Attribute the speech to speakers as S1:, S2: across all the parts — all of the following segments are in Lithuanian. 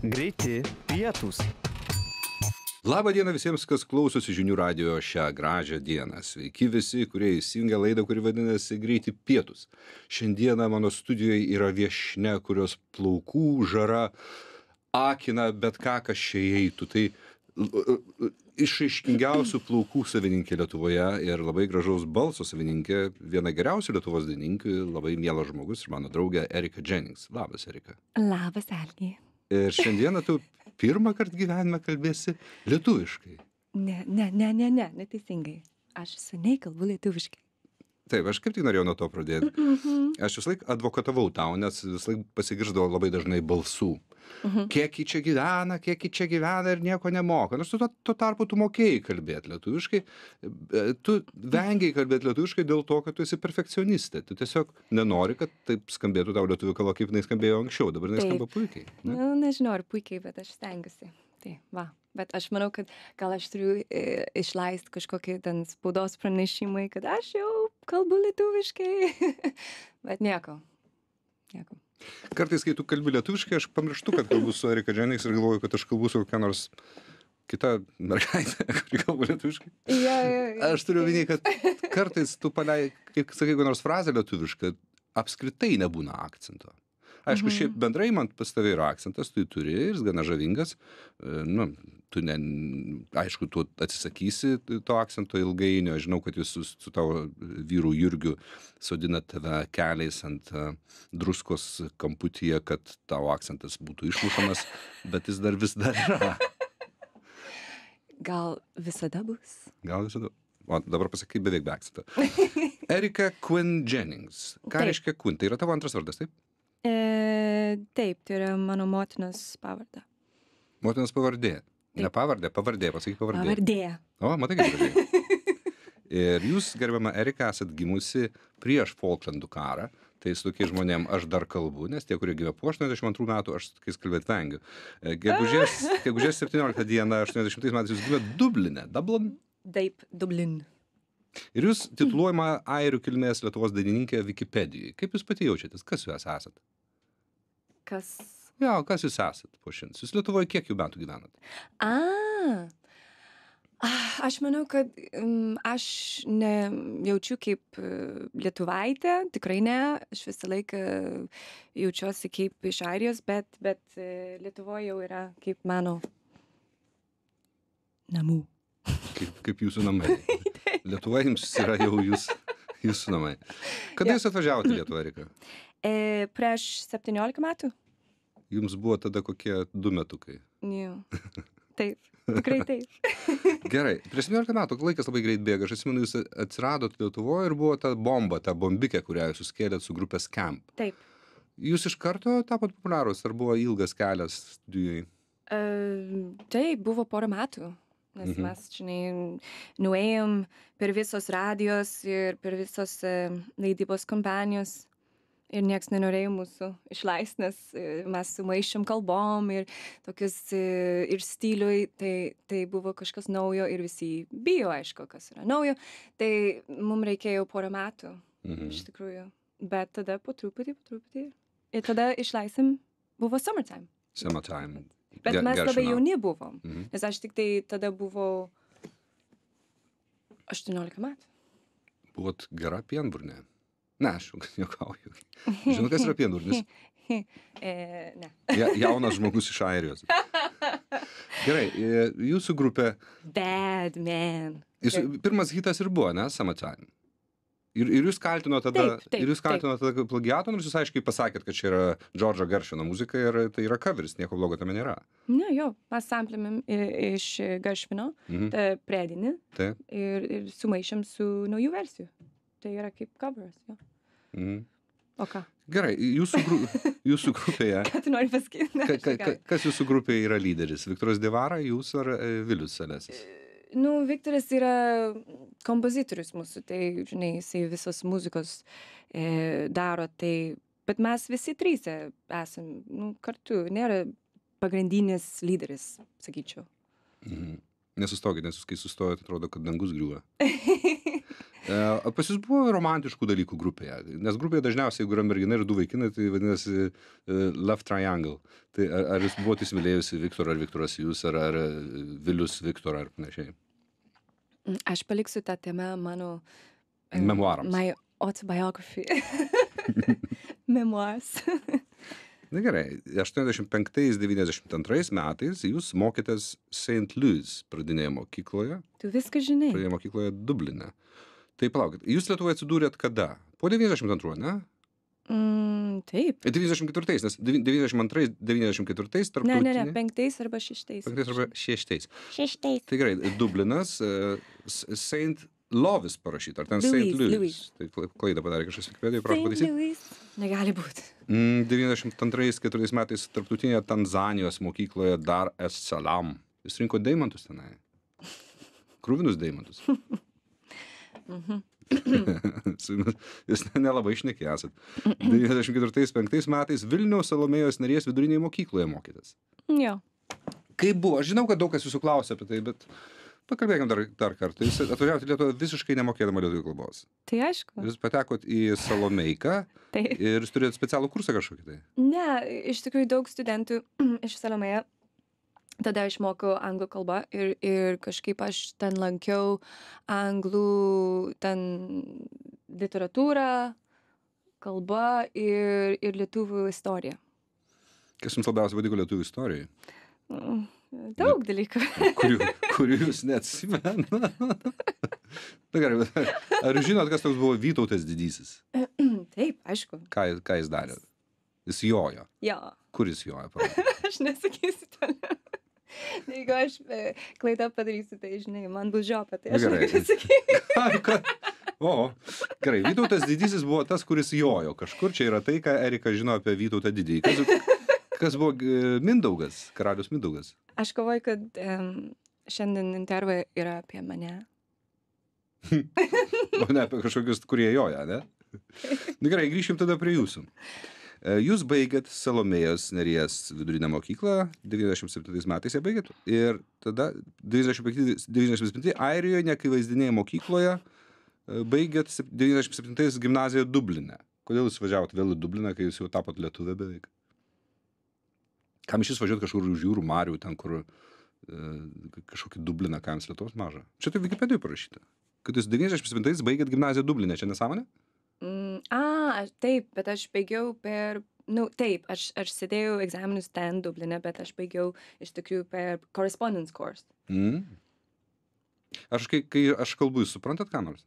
S1: Greiti pietūs.
S2: Labą dieną visiems, kas klausosi žinių radio šią gražią dieną. Sveiki visi, kurie įsijungia laidą, kuri vadinasi Greiti pietus. Šiandieną mano studijoje yra viešne, kurios plaukų žara akina bet ką, kas čia įeitų. Tai išaiškingiausių plaukų savininkė Lietuvoje ir labai gražaus balso savininkė, viena geriausių Lietuvos dainininkių, labai mielas žmogus ir mano draugė Erika Jennings. Labas, Erika.
S3: Labas, Algi.
S2: Ir šiandieną tu pirmą kartą gyvenime kalbėsi lietuviškai.
S3: Ne, ne, ne, ne, ne, neteisingai. Aš seniai kalbu lietuviškai.
S2: Taip, aš kaip tik norėjau nuo to pradėti. Aš vis laik advokatavau tau, nes vis laik pasigirdavo labai dažnai balsų. Kiek ji čia gyvena, kiek ji čia gyvena ir nieko nemoka. Nors tu tuo, tarpu tu mokėjai kalbėti lietuviškai, e, tu vengiai kalbėti lietuviškai dėl to, kad tu esi perfekcionistė. Tu tiesiog nenori, kad taip skambėtų tau lietuvių kalba, kaip jinai skambėjo anksčiau. Dabar jinai skamba puikiai.
S3: Nu, nežinau, ar puikiai, bet aš stengiuosi. Tai, va. Bet aš manau, kad gal aš turiu e, išleisti kažkokį ten spaudos pranešimai, kad aš jau kalbu lietuviškai. bet nieko. Nieko.
S2: Kartais, kai tu kalbi lietuviškai, aš pamirštu, kad kalbu su Erika Dženiks ir galvoju, kad aš kalbu su kokia nors kita mergaitė, kuri kalba lietuviškai.
S3: Ja, ja, ja.
S2: Aš turiu minį, kad kartais tu palei, kaip sakai, kokią nors frazę lietuvišką, apskritai nebūna akcento. Aišku, šiaip bendrai man pas tavai yra akcentas, tu jį turi ir jis gana žavingas. E, Nu, tu ne, aišku, tu atsisakysi to akcento ilgainiui. Aš žinau, kad jūs su, su tavo vyru Jurgiu sodinat tave keliais ant e, druskos kamputyje, kad tavo akcentas būtų išmušamas, bet jis dar vis dar yra.
S3: Gal visada bus?
S2: Gal visada. O dabar pasakai beveik be akcento. Erika Quinn Jennings. Ką
S3: Taip.
S2: reiškia Quinn? Tai yra tavo antras vardas, taip?
S3: E, taip, tai yra mano motinos pavardė.
S2: Motinos pavardė. Ne pavardė, pavardė, pasakyk pavardė.
S3: Pavardė.
S2: O, matai, kaip gražiai. Ir jūs, gerbiama Erika, esat gimusi prieš Falklandų karą. Tai su tokiais žmonėm aš dar kalbu, nes tie, kurie gyvena po 82 metų, aš tokiais kalbėti vengiu. E, Gegužės, gegužės 17 dieną 80 metais jūs gyvena Dublinė, Dublin.
S3: Taip, Dublin.
S2: Ir jūs tituluojama airių kilmės Lietuvos dainininkė Wikipedijoje. Kaip jūs pati jaučiatės? Kas jūs esat?
S3: Kas?
S2: Jo, kas jūs esat po šiandien? Jūs Lietuvoje kiek jau metų gyvenat?
S3: A. Ah, Aš manau, kad um, aš nejaučiu kaip e, lietuvaitė, tikrai ne, aš visą laiką jaučiuosi kaip iš Airijos, bet, bet e, Lietuvoje jau yra kaip mano namų.
S2: Kaip, kaip jūsų namai? Lietuva jums yra jau jūs, jūsų namai. Kada jūs atvažiavote į Lietuvą, Erika?
S3: E, prieš 17 metų?
S2: Jums buvo tada kokie du metukai.
S3: Jau. Taip, tikrai taip.
S2: Gerai, prieš 17 metų laikas labai greit bėga. Aš atsimenu, jūs atsiradot Lietuvoje ir buvo ta bomba, ta bombikė, kurią jūs suskėlėt su grupės Camp.
S3: Taip.
S2: Jūs iš karto tapot populiarūs, ar buvo ilgas kelias studijai?
S3: E, tai buvo porą metų. Nes
S2: Mhm.
S3: mes, žinai, nuėjom per visos radijos ir per visos e, leidybos kompanijos. Ir nieks nenorėjo mūsų išleisti, nes e, mes sumaišėm kalbom ir tokius e, ir stiliui, tai, tai buvo kažkas naujo ir visi bijo, aišku, kas yra naujo. Tai mums reikėjo porą metų,
S2: Mhm.
S3: iš tikrųjų. Bet tada po truputį, po truputį. Ir tada išleisim, buvo summertime.
S2: Summertime.
S3: Bet mes labai jauni buvom.
S2: Mhm.
S3: Nes aš tik tai tada buvau 18 metų.
S2: Buvot gera pienburnė. Ne, aš juokauju. Žinau, kas yra pienburnis?
S3: e, ne.
S2: Ja, jaunas žmogus iš Airijos. Gerai, e, jūsų grupė,
S3: Bad man.
S2: jūsų, pirmas hitas ir buvo, ne, Summertime. Ir, ir jūs kaltino tada,
S3: Taip, taip,
S2: ir jūs kaltino tada plagiato, nors jūs aiškiai pasakėt, kad čia yra Džordžo Gershino muzika ir tai yra coveris, nieko blogo tame nėra.
S3: Ne, jo, mes samplimėm iš Garšvino,
S2: Mhm.
S3: tą predinį
S2: Taip.
S3: ir, ir sumaišėm su naujų versijų. Tai yra kaip covers, jo.
S2: Mhm.
S3: O ką?
S2: Gerai, jūsų, gru, jūsų grupėje,
S3: Ką tu nori pasakyti?
S2: ka, ka, ka, kas jūsų grupėje yra lyderis? Viktoras Devara, jūs ar e, Vilius Salesis?
S3: Nu, Viktoras yra kompozitorius mūsų, tai, žinai, jisai visos muzikos e, daro, tai, bet mes visi trys esam nu, kartu, nėra pagrindinis lyderis, sakyčiau.
S2: Mhm. Nesustokit, nes jūs kai sustojat, atrodo, kad dangus griūva. E, o pas jūs buvo romantiškų dalykų grupėje? Nes grupėje dažniausiai, jeigu yra mergina ir du vaikinai, tai vadinasi uh, Love Triangle. Tai ar, ar jūs buvote įsimylėjusi Viktorą ar Viktoras jūs, ar, ar Vilius Viktorą ar panašiai?
S3: Mm, Aš paliksiu tą temą mano em,
S2: Memuarams.
S3: My autobiography. Memoirs.
S2: Na gerai, 85-92 metais jūs mokėtės St. Louis pradinėje mokykloje,
S3: tu viską žinai.
S2: pradinėje mokykloje Dubline. Tai palaukit, jūs Lietuvoje atsidūrėt kada? Po 92, ne?
S3: Mm, taip.
S2: 94, nes 92-94
S3: Ne,
S2: tarptautiniai.
S3: ne, ne, penktais arba šeštais.
S2: Penktais arba šeštais.
S3: Šeštais.
S2: Tai gerai, Dublinas, e, S- St. Lovis parašyta, ar ten St.
S3: Louis,
S2: Louis. Tai kla- klaidą padarė kažkas Wikipedijoje, prašau pataisyti.
S3: Louis. Negali būti.
S2: Mm, 92-4 metais tarptautinėje Tanzanijos mokykloje Dar es Salam. Jūs rinko deimantus tenai. Krūvinus deimantus. Jumis- Jūs nelabai išnekė esat. 94-5 metais Vilniaus Salomėjos narės vidurinėje mokykloje mokytės.
S3: Jo.
S2: Kaip buvo? Aš žinau, kad daug kas jūsų klausia apie tai, bet pakalbėkime dar, dar kartą. Jūs atvažiavote į Lietuvą visiškai nemokėdama lietuvių kalbos.
S3: Tai aišku.
S2: Jūs patekot į Salomeiką
S3: Tai.
S2: ir jūs turėjote specialų kursą kažkokį tai.
S3: Ne, iš tikrųjų daug studentų iš Salomėje. Tada išmokau anglų kalbą ir, ir kažkaip aš ten lankiau anglų ten literatūrą, kalbą ir, ir lietuvių istoriją.
S2: Kas jums labiausiai patiko lietuvių istorijai?
S3: Mm, Daug dalykų.
S2: Kurių, kurių jūs neatsimena? Na gerai, bet ar žinot, kas toks buvo Vytautas didysis?
S3: Taip, aišku.
S2: Ką, ką jis darė? Jis jojo.
S3: Jo,
S2: Kur jis jojo? parodykit?
S3: aš nesakysiu toliau. Jeigu aš e, klaidą padarysiu, tai žinai, man bus žiopą, tai aš
S2: Gerai.
S3: negaliu sakyti.
S2: O, gerai, Vytautas didysis buvo tas, kuris jojo. Kažkur čia yra tai, ką Erika žino apie Vytautą didįjį. Kas, kas buvo e, Mindaugas, karalius Mindaugas?
S3: Aš kovoju, kad um, šiandien intervai yra apie mane.
S2: O ne apie kažkokius, kurie joja, ne? Na gerai, grįšim tada prie jūsų. E, Jūs baigėt Salomėjos Neries vidurinę mokyklą, 97 metais ją baigėt. Ir tada 95 97 Airijoje, neakivaizdinėje mokykloje, e, baigėt sep- 97 gimnaziją Dublinę. Kodėl jūs važiavot vėl į Dubliną, kai jūs jau tapot lietuvė beveik? Kam iš vis važiuot kažkur už jūrų marių, ten kur e, kažkokį Dubliną, kam jums Lietuvos maža? Čia tai Wikipedijoje parašyta. Kad jūs 97 baigėt gimnaziją Dublinė, čia nesąmonė?
S3: Mm, a, taip, bet aš baigiau per... Nu, taip, aš, aš sėdėjau egzaminus ten Dublinė, bet aš baigiau iš tikrųjų per correspondence course.
S2: Mm. Aš kai, kai aš kalbu, jūs suprantat ką nors?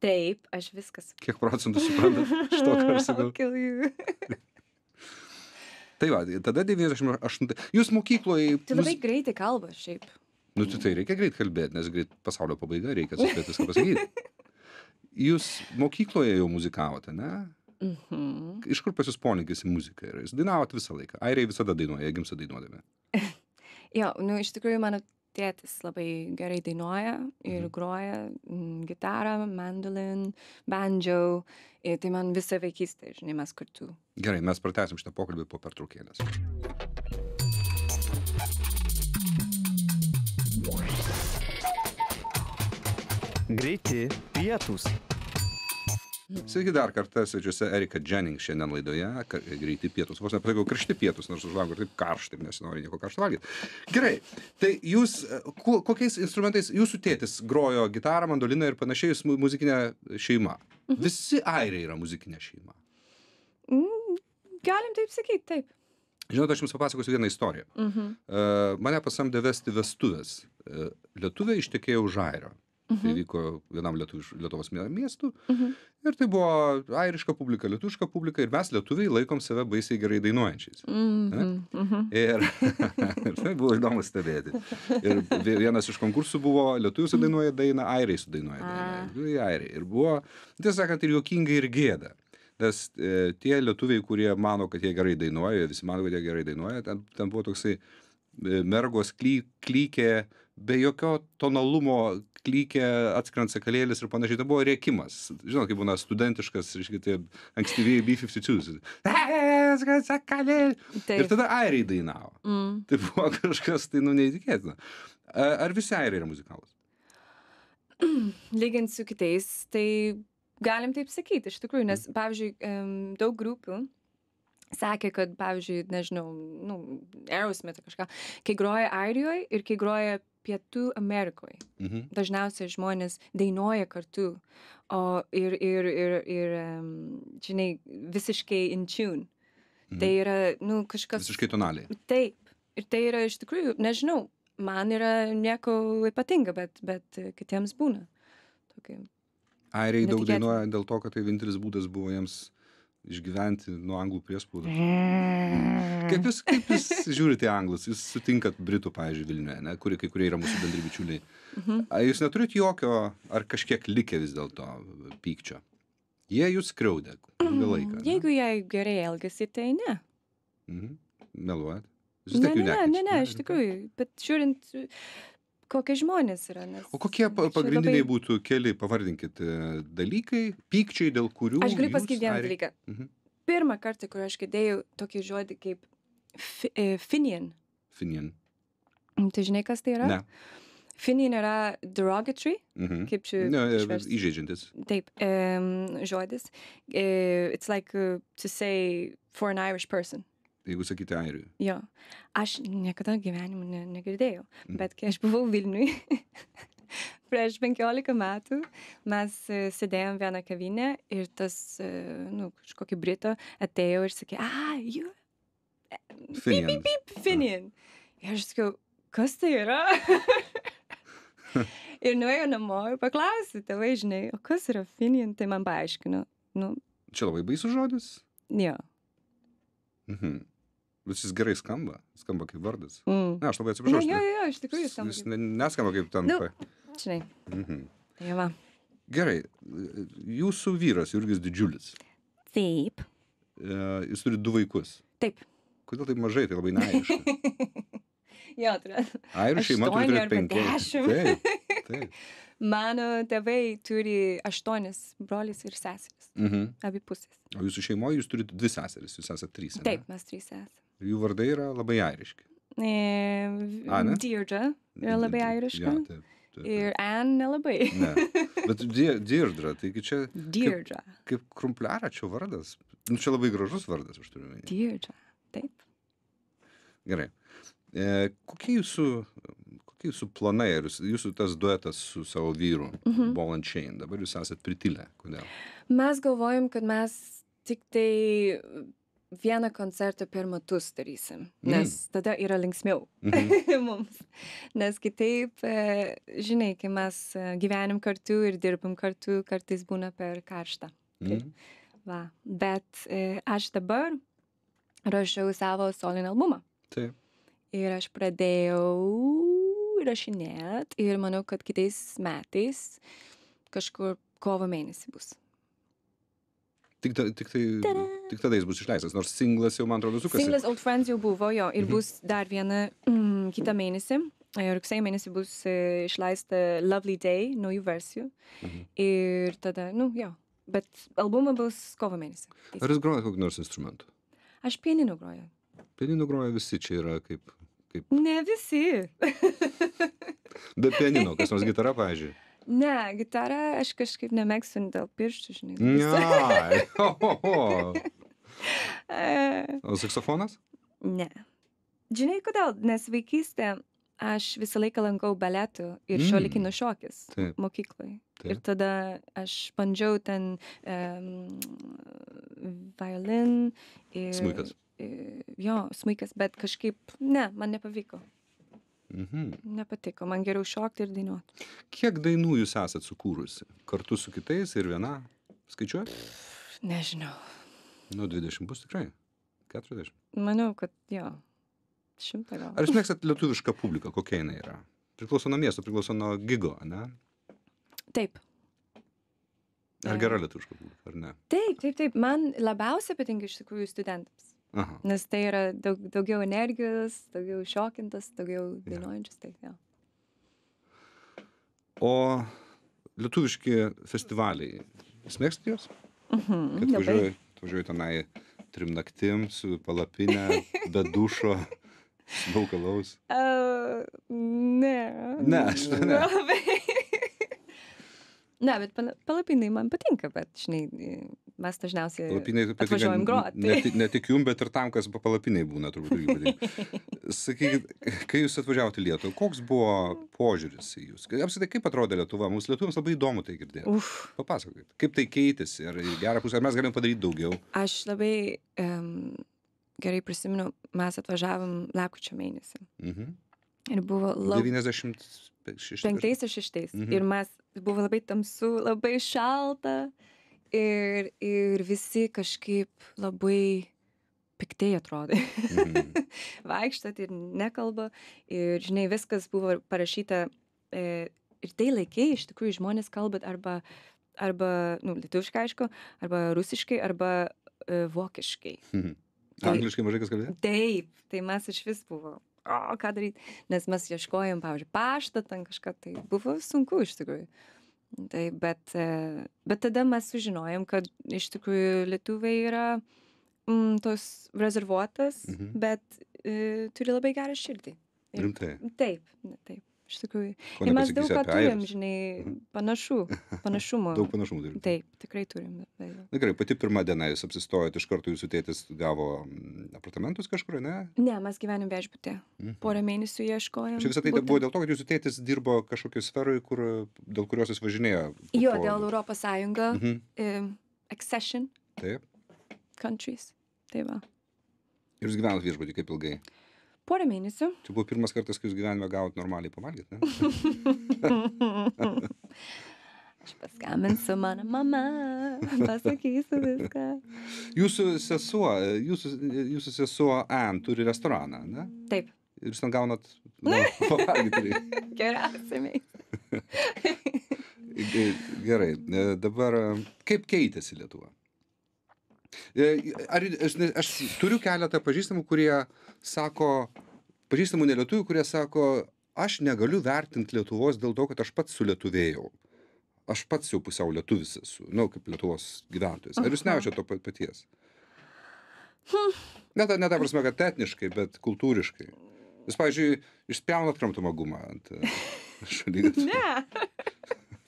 S3: Taip, aš viskas.
S2: Kiek procentų suprantat iš to, ką aš sakau? Tai va, tada 98. Jūs mokykloje...
S3: Tu labai greitai kalba šiaip.
S2: Nu, tai, tai reikia greit kalbėti, nes greit pasaulio pabaiga, reikia suspėti viską pasakyti. Jūs mokykloje jau muzikavote, ne?
S3: Mhm.
S2: Iš kur pas jūs polinkis į muziką yra? Jūs dainavot visą laiką. Airiai visada dainuoja, jie gimsta dainuodami.
S3: Jo, nu, iš tikrųjų mano tėtis labai gerai dainuoja ir
S2: Mhm.
S3: groja mm, gitarą, mandolin, banjo. Ir tai man visą vaikystę, žinai, mes kartu.
S2: Gerai, mes pratęsim šitą pokalbį po pertraukėlės.
S1: Greiti pietūs.
S2: Sveiki dar kartą, svečiuose Erika Jennings šiandien laidoje, greiti pietus, vos nepataikiau karšti pietus, nors už lango ir taip karšta nesinori nieko karšto valgyti. Gerai, tai jūs, kokiais instrumentais jūsų tėtis grojo gitarą, mandoliną ir panašiai, jūs mu- muzikinė šeima. Visi airiai yra muzikinė šeima.
S3: Mm, galim taip sakyti, taip.
S2: Žinote, aš jums papasakosiu vieną istoriją.
S3: Mhm.
S2: E, Mane pasamdė vesti vestuvės. E, Lietuvė ištekėjo už airio. Tai vyko vienam Lietuviš, Lietuvos mie- miestų.
S3: Mhm.
S2: Ir tai buvo airiška publika, lietuviška publika. Ir mes lietuviai laikom save baisiai gerai dainuojančiais.
S3: Mhm. Mhm.
S2: Ir, ir tai buvo įdomu stebėti. Ir vie- vienas iš konkursų buvo lietuvių sudainuoja dainą, airiai sudainuoja dainą.
S3: A.
S2: Lietuviai, airiai. Ir buvo, tiesą sakant, ir juokingai, ir gėda. Nes e, tie lietuviai, kurie mano, kad jie gerai dainuoja, visi mano, kad jie gerai dainuoja, ten, ten buvo toksai e, mergos kly, klykė, be jokio tonalumo klykė atskrenant sakalėlis ir panašiai. Tai buvo rėkimas. Žinot, kaip būna studentiškas, reiškia, tie ankstyvieji B-52. Sakalėlis. Ir
S3: Taip.
S2: tada airiai dainavo.
S3: Mm.
S2: Tai buvo kažkas, tai nu neįtikėtina. Ar visi airiai yra muzikalus?
S3: lygint su kitais, tai galim taip sakyti, iš tikrųjų, nes, pavyzdžiui, daug grupių sakė, kad, pavyzdžiui, nežinau, nu, Aerosmith ar kažką, kai groja Airijoje ir kai groja Pietų Amerikoje,
S2: Mhm.
S3: dažniausiai žmonės dainuoja kartu, o ir, ir, ir, ir žinai, visiškai in tune. Tai yra, nu, kažkas.
S2: Visiškai tonaliai.
S3: Taip. Ir tai yra iš tikrųjų, nežinau, man yra nieko ypatinga, bet, bet kitiems būna. Tokia.
S2: Airiai daug dainuoja dėl to, kad tai vienintelis būdas buvo jiems išgyventi nuo anglų priespaudos. Kaip jūs, kaip jūs žiūrite į anglus? Jūs sutinkat Britų, pavyzdžiui, Vilniuje, ne, kurie kai kurie yra mūsų bendri bičiuliai.
S3: Mhm.
S2: Ar jūs neturit jokio, ar kažkiek likę vis dėlto pykčio? Jie jūs skriaudė ilgą laiką. ne?
S3: Jeigu jie gerai elgesi, tai ne.
S2: Mhm. Meluojat? Jūs vis
S3: Ne,
S2: tiek
S3: ne,
S2: jų
S3: ne,
S2: nekenčiat,
S3: ne, ne, iš tikrųjų. Bet žiūrint, kokie žmonės yra. Nes
S2: O kokie pagrindiniai
S3: labai-
S2: būtų keli, pavardinkit, e, dalykai, pykčiai, dėl kurių...
S3: Aš galiu pasakyti vieną
S2: airiai-
S3: dalyką.
S2: Mhm.
S3: Pirmą kartą, kur aš girdėjau tokį žodį kaip fi, e, Finian.
S2: Finian.
S3: Tai žinai, kas tai yra?
S2: Ne.
S3: Finian yra derogatory,
S2: Mhm.
S3: kaip čia
S2: Ne, e, įžeidžiantis.
S3: Taip, um, žodis. Uh, it's like uh, to say for an Irish person.
S2: Jeigu sakyti airiui.
S3: Jo. Aš niekada gyvenime ne, negirdėjau.
S2: Mhm.
S3: Bet kai aš buvau Vilniui, prieš 15 metų, mes e, sėdėjom vieną kavinę ir tas, e, nu, kažkokį britą atėjo ir sakė, ah, you
S2: Finian.
S3: Finian. Ir aš sakiau, kas tai yra? ir nuėjau namo ir paklausė, tėvai, žinai, o kas yra Finian, tai man paaiškino. Nu,
S2: Čia labai baisus žodis.
S3: jo.
S2: Mhm. Bet jis gerai skamba. Skamba kaip vardas.
S3: Mm.
S2: Ne, aš labai
S3: Ne,
S2: atsiprašau.
S3: jo,
S2: aš
S3: jo, jo, iš tikrųjų,
S2: Jis,
S3: skamba
S2: jis
S3: kaip-
S2: ne, neskamba kaip ten.
S3: Nu. žinai.
S2: Mhm.
S3: Tai va.
S2: Gerai. Jūsų vyras, Jurgis Didžiulis.
S3: Taip.
S2: e, Jis turi du vaikus.
S3: Taip.
S2: Kodėl taip mažai, tai labai neaišku.
S3: Jo, tai
S2: Airių šeima turi
S3: Aštuoni
S2: Taip.
S3: Mano tėvai turi aštuonis brolius ir seseris.
S2: Mhm.
S3: Abi pusės.
S2: O jūsų šeimoje jūs turite dvi seseris, jūs esate trys. ane?
S3: Taip, mes trys esame.
S2: Jų vardai yra labai airiški.
S3: E,
S2: ne?
S3: Deirdre yra labai airiška.
S2: Ja, taip, taip.
S3: Ir Anne nelabai.
S2: Ne. Bet Di- Deirdre, taigi čia
S3: Deirdre.
S2: kaip krumpliaračio vardas. Nu, čia labai gražus vardas, aš turiu.
S3: Deirdre. Taip.
S2: Gerai. E, kokie jūsų, kokie jūsų planai, ar jūs, jūsų tas duetas su savo vyru,
S3: Mhm.
S2: Ball and Chain, dabar jūs esate pritilę. Kodėl?
S3: Mes galvojam, kad mes tik tai vieną koncertą per metus darysim, nes tada yra linksmiau
S2: Mhm.
S3: mums. Nes kitaip, e, žinai, kai mes e, gyvenim kartu ir dirbam kartu, kartais būna per karštą.
S2: Mhm.
S3: Va. Bet e, aš dabar rašiau savo solinį albumą.
S2: Taip.
S3: Ir aš pradėjau rašinėt ir manau, kad kitais metais kažkur kovo mėnesį bus.
S2: Tik, ta, tik, tai,
S3: Tada!
S2: tik tada jis bus išleistas, nors singlas jau, man atrodo, sukasi.
S3: Singlas Old Friends jau buvo jo ir
S2: Mhm.
S3: bus dar viena mm, kitą mėnesį. Rugsėjo mėnesį bus e, išleista Lovely Day, naujų versijų.
S2: Mhm.
S3: Ir tada, nu, jo. Bet albumą bus kovo mėnesį.
S2: Ar jis groja kokį nors instrumentų?
S3: Aš pieninu groju.
S2: Pianinu groja visi, čia yra kaip, kaip...
S3: Ne visi.
S2: Be pianino, kas nors gitara, pavyzdžiui.
S3: Ne, gitarą aš kažkaip nemėgstu dėl pirštų, žinai.
S2: Ne. O, o, o. Saksofonas?
S3: ne. Žinai kodėl? Nes vaikystė aš visą laiką lankau baletų ir
S2: Mm.
S3: šiuolaikinio šokis
S2: Taip.
S3: mokykloje. Ir
S2: Taip.
S3: tada aš bandžiau ten um, violin. Ir,
S2: Smuikas.
S3: Jo, smuikas, bet kažkaip, ne, man nepavyko.
S2: Mhm.
S3: Nepatiko, man geriau šokti ir dainuoti.
S2: Kiek dainų jūs esat sukūrusi? Kartu su kitais ir viena? Skaičiuojat?
S3: Nežinau.
S2: Nu, 20 bus tikrai. 40.
S3: Manau, kad jo. Šimtą gal.
S2: Ar jūs mėgstat lietuvišką publiką? Kokia jinai yra? Priklauso nuo miesto, priklauso nuo gigo, ne?
S3: Taip.
S2: Ar gera lietuviška publika, ar ne?
S3: Taip, taip, taip. Man labiausiai patinka iš tikrųjų studentams.
S2: Aha.
S3: Nes tai yra daug, daugiau energijos, daugiau šokintas, daugiau
S2: Jo.
S3: dainuojančias. Tai, jo.
S2: O lietuviški festivaliai, jūs mėgstat juos?
S3: Mhm,
S2: Kad važiuoju, važiuoju tenai trim naktim su palapinė, be dušo, daug alaus.
S3: Uh, ne.
S2: Ne, šito ne.
S3: Nelabai. Ne, bet pala- palapinai man patinka, bet, žinai, mes dažniausiai
S2: Palapiniai patinka
S3: atvažiuojam grot.
S2: ne, ti- ne tik jum, bet ir tam, kas pa- palapiniai būna, turbūt. Sakykit, kai jūs atvažiavote į Lietuvą, koks buvo požiūris į jūs? Apsitai, kaip atrodė Lietuva? Mums lietuviams labai įdomu tai girdėti.
S3: Uf,
S2: Papasakokit, kaip tai keitėsi, ar į gerą pusę, ar mes galim padaryti daugiau?
S3: aš labai um, gerai prisimenu, mes atvažiavom lapkričio mėnesį.
S2: Mhm.
S3: Ir buvo labai...
S2: 96.
S3: Penktais ir šeštais.
S2: Mhm.
S3: Ir mes, buvo labai tamsu, labai šalta. Ir, ir visi kažkaip labai piktai atrodė.
S2: Mhm.
S3: Vaikštat ir nekalba. Ir, žinai, viskas buvo parašyta. E, ir tai laikai, iš tikrųjų, žmonės kalbat arba, arba nu, lietuviškai, aišku, arba rusiškai, arba e, vokiškai.
S2: Mhm.
S3: Tai-
S2: Angliškai mažai kas kalbėjo?
S3: Taip, tai mes iš vis buvo. O, ką daryti? Nes mes ieškojom, pavyzdžiui, paštą, ten kažką, tai buvo sunku iš tikrųjų. Tai, bet, e, bet tada mes sužinojom, kad iš tikrųjų lietuviai yra mm, tos rezervuotas,
S2: mhm.
S3: bet e, turi labai gerą širdį. Ir-
S2: Rimtai.
S3: Taip, taip, iš tikrųjų.
S2: Ko
S3: Ir mes daug ką turim, žinai,
S2: Mhm.
S3: panašų, panašumo.
S2: Daug panašumų turim.
S3: Taip, tikrai turim.
S2: Na gerai, pati pirma diena jūs apsistojot, iš karto jūsų tėtis gavo mm, apartamentus kažkur, ne?
S3: Ne, mes gyvenam viešbutė.
S2: Mhm.
S3: Porą mėnesių ieškojom.
S2: Čia visą tai
S3: buto.
S2: buvo dėl to, kad jūsų tėtis dirbo kažkokioj sferoje, kur, dėl kurios jis važinėjo.
S3: Jo,
S2: po-
S3: dėl Europos Sąjunga,
S2: Mhm.
S3: accession
S2: Taip.
S3: countries. Tai va.
S2: Ir jūs gyvenot viešbutį kaip ilgai?
S3: Porą mėnesių.
S2: Čia buvo pirmas kartas, kai jūs gyvenime gavot normaliai pavalgyti, ne?
S3: Aš paskambinsiu mano mama, pasakysiu viską.
S2: Jūsų sesuo, jūsų, jūsų sesuo Ann turi restoraną, ne?
S3: Taip,
S2: Ir jūs ten gaunat pavalgyti.
S3: geriausiai mėgstu.
S2: Gerai, dabar kaip keitėsi Lietuva? E, Ar, aš, aš turiu keletą pažįstamų, kurie sako, pažįstamų nelietuvių, kurie sako, aš negaliu vertinti Lietuvos dėl to, kad aš pats sulietuvėjau. Aš pats jau pusiau lietuvis esu, nu, kaip Lietuvos gyventojas. Ar jūs nejaučiate to pa- paties? Ne, ta, ne ta prasme, kad etniškai, bet kultūriškai. Jūs, pavyzdžiui, išspjaunat kramtomą gumą ant šalygas.
S3: Ne.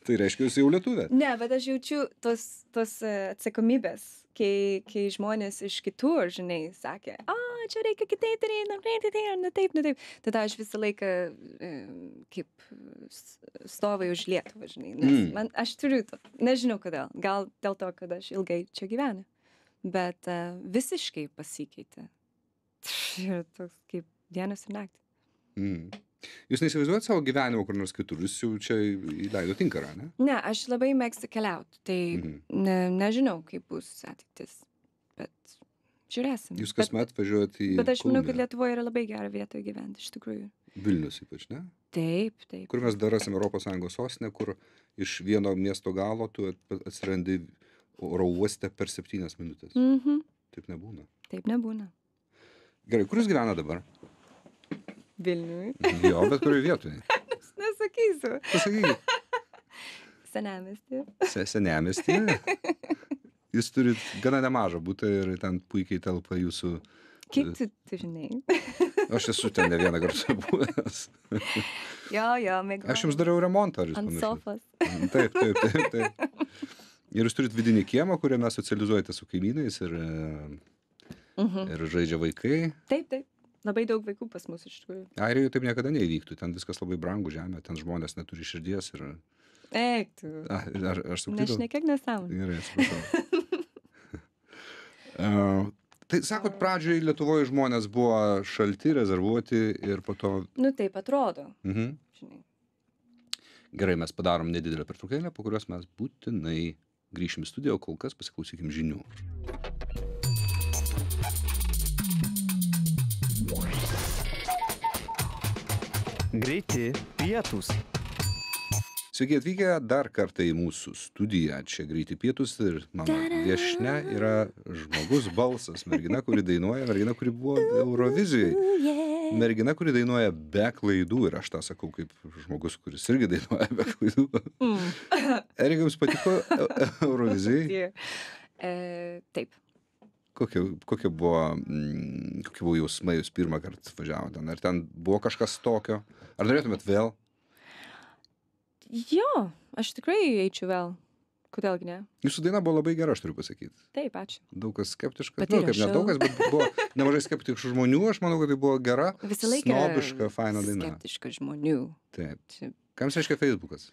S2: Tai reiškia, jūs jau lietuvė.
S3: Ne, bet aš jaučiu tos, tos e, atsakomybės, kai, kai žmonės iš kitur, žinai, sakė, a, čia reikia kitaip daryti, ne taip, ne taip, ne taip. Tada aš visą laiką kaip stovai už Lietuvą, žinai. Nes
S2: Mm.
S3: mm. man, aš turiu to, nežinau kodėl, gal dėl to, kad aš ilgai čia gyvenu. Bet e, visiškai pasikeitė. Ir toks kaip dienas ir naktį.
S2: Jūs neįsivaizduojat savo gyvenimo kur nors kitur, jūs jau čia įleido tinkarą, ne?
S3: Ne, aš labai mėgstu keliauti, tai
S2: Mhm.
S3: ne, nežinau, kaip bus ateitis, bet žiūrėsim.
S2: Jūs kasmet važiuojat į...
S3: Bet aš manau, kad. Lietuvoje yra labai gera vieta gyventi, iš tikrųjų.
S2: Vilnius ypač, ne?
S3: Taip, taip.
S2: Kur mes dar rasim ES sostinę, kur iš vieno miesto galo tu at- atsirandi oro uoste per septynias minutės.
S3: Mhm.
S2: Taip nebūna.
S3: Taip nebūna.
S2: Gerai, kur jūs gyvena dabar?
S3: Vilniui.
S2: Jo, bet kurioje vietoje.
S3: Nesakysiu.
S2: Pasakykit,
S3: Senamesti.
S2: se, senemiestį. Jūs turit gana nemažą būtą ir ten puikiai telpa jūsų...
S3: Kiek tu, tu žinai?
S2: Aš esu ten ne vieną kartą buvęs.
S3: jo, jo, mėgau.
S2: Aš jums dariau remontą, ar jūs
S3: Ant
S2: pamiršot?
S3: sofos.
S2: Taip, taip, taip, taip. Ir jūs turit vidinį kiemą, kuriame socializuojate su kaimynais ir, e,
S3: Mhm.
S2: ir žaidžia vaikai.
S3: Taip, taip. Labai daug vaikų pas mus iš tikrųjų.
S2: Airijoje taip niekada neįvyktų, ten viskas labai brangu žemė, ten žmonės neturi širdies ir...
S3: Eik, tu.
S2: A, ar, aš suklydau?
S3: Nešnekėk nesąmonę.
S2: Gerai, atsiprašau. uh, tai sakot, pradžioje Lietuvoje žmonės buvo šalti, rezervuoti ir po to...
S3: Nu, taip atrodo,
S2: Mhm.
S3: žinai.
S2: Gerai, mes padarom nedidelę pertraukėlę, po kurios mes būtinai grįšim į studiją, kol kas pasiklausykim žinių.
S1: Greiti pietūs.
S2: Sveiki atvykę dar kartą į mūsų studiją. Čia greiti pietus ir mano viešne yra žmogus balsas, mergina, kuri dainuoja, mergina, kuri buvo Eurovizijoje. Mergina, kuri dainuoja be klaidų ir aš tą sakau kaip žmogus, kuris irgi dainuoja be klaidų.
S3: Mm.
S2: Erika, jums patiko Eu- Eurovizijai?
S3: E, taip.
S2: Kokie, kokie, buvo, mm, kokie buvo jausmai jūs pirmą kartą važiavote? Ar ten buvo kažkas tokio? Ar norėtumėt vėl?
S3: Jo, aš tikrai eičiau vėl. Kodėlgi ne?
S2: Jūsų daina buvo labai gera, aš turiu pasakyti.
S3: Taip, ačiū.
S2: Daug kas skeptiškas. Nu, kaip ne
S3: rašau.
S2: daug kas, bet buvo nemažai skeptiškų žmonių. Aš manau, kad tai buvo gera,
S3: Visą laiką.
S2: snobiška, faina daina.
S3: Skeptiška žmonių.
S2: Taip. Kam reiškia Facebookas?